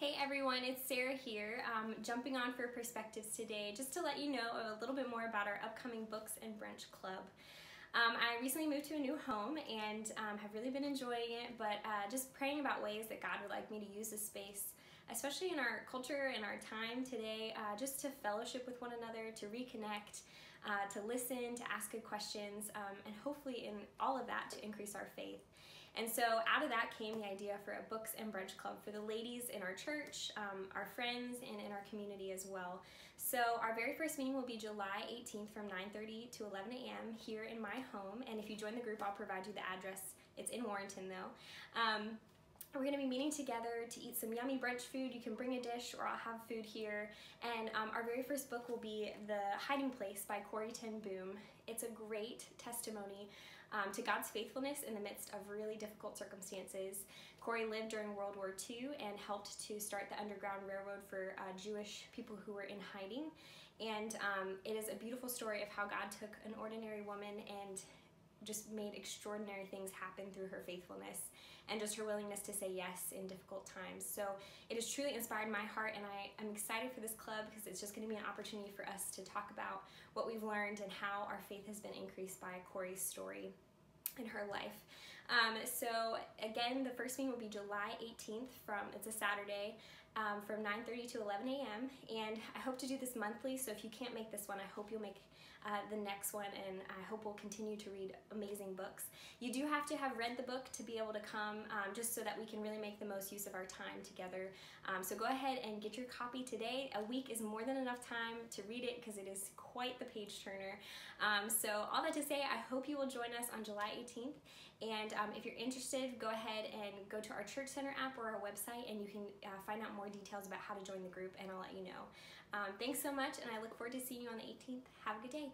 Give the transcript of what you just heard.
Hey everyone, it's Sara here, um, jumping on for perspectives today just to let you know a little bit more about our upcoming Books and Brunch Club. Um, I recently moved to a new home and um, have really been enjoying it, but uh, just praying about ways that God would like me to use this space, especially in our culture and our time today, uh, just to fellowship with one another, to reconnect, uh, to listen, to ask good questions, um, and hopefully in all of that to increase our faith. And so out of that came the idea for a books and brunch club for the ladies in our church, um, our friends, and in our community as well. So our very first meeting will be July 18th from 9.30 to 11 a.m. here in my home. And if you join the group, I'll provide you the address. It's in Warrenton though. Um, we're gonna be meeting together to eat some yummy brunch food. You can bring a dish or I'll have food here. And um, our very first book will be The Hiding Place by Corrie ten Boom. It's a great testimony um, to God's faithfulness in the midst of really difficult circumstances. Corrie lived during World War II and helped to start the Underground Railroad for uh, Jewish people who were in hiding. And um, it is a beautiful story of how God took an ordinary woman and just made extraordinary things happen through her faithfulness and just her willingness to say yes in difficult times. So it has truly inspired my heart, and I, am excited for this club because it's just going to be an opportunity for us to talk about what we've learned and how our faith has been increased by Corrie's story in her life. Um, so again, the first meeting will be July 18th from, it's a Saturday, um, from 9.30 to 11 a.m. And I hope to do this monthly, so if you can't make this one, I hope you'll make uh, the next one, and I hope we'll continue to read amazing books. You do have to have read the book to be able to come, um, just so that we can really make the most use of our time together. Um, so go ahead and get your copy today. A week is more than enough time to read it because it is quite the page turner. Um, so all that to say, I hope you will join us on July 18th. And um, if you're interested, go ahead and go to our Church Center app or our website and you can uh, find out more details about how to join the group and I'll let you know. Um, thanks so much and I look forward to seeing you on the 18th. Have a good day.